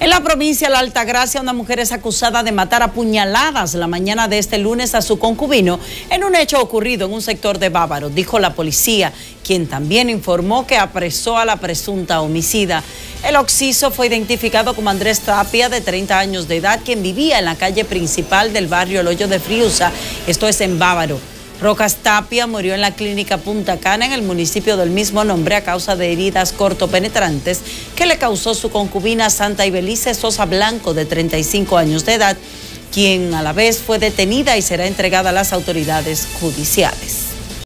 En la provincia de La Altagracia, una mujer es acusada de matar a puñaladas la mañana de este lunes a su concubino en un hecho ocurrido en un sector de Bávaro, dijo la policía, quien también informó que apresó a la presunta homicida. El occiso fue identificado como Andrés Tapia, de 30 años de edad, quien vivía en la calle principal del barrio El Hoyo de Friusa, esto es en Bávaro. Rocas Tapia murió en la clínica Punta Cana en el municipio del mismo nombre a causa de heridas cortopenetrantes que le causó su concubina Santa Ibelice Sosa Blanco de 35 años de edad, quien a la vez fue detenida y será entregada a las autoridades judiciales.